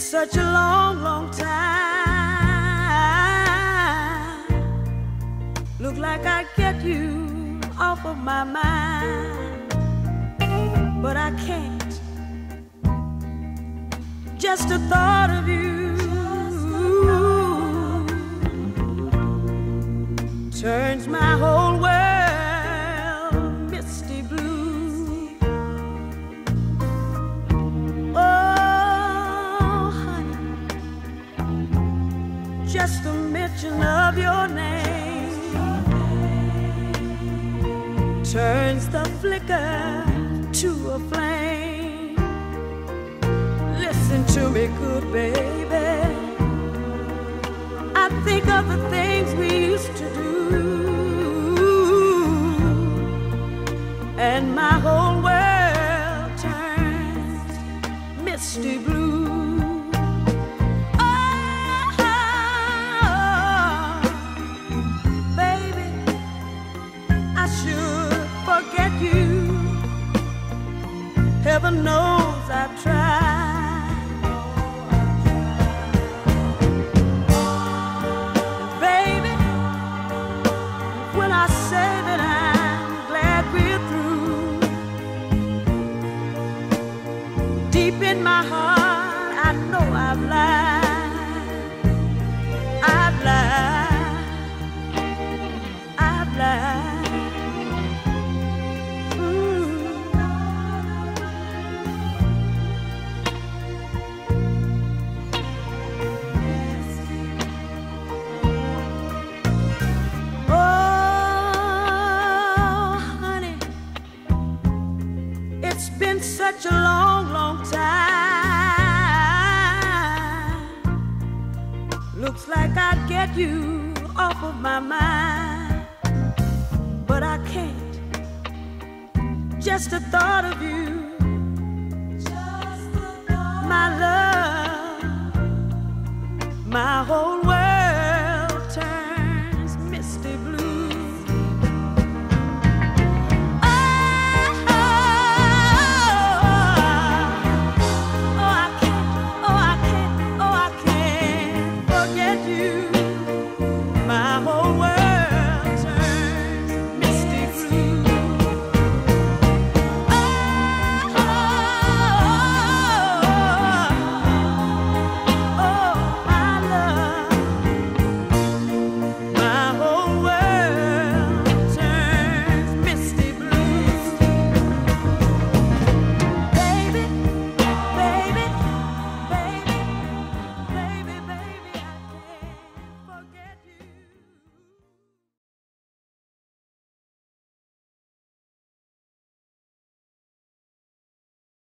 such a long, long time. Look like I'd get you off of my mind, but I can't. Just the thought of you turns my whole just a mention of your name turns the flicker to a flame. Listen to me, good baby. I think of the things we used to do, and my whole world turns misty blue. Heaven knows I tried. Baby, when I say that I'm glad we're through, deep in my heart, I know I've lied. Get you off of my mind, but I can't. Just the thought of you,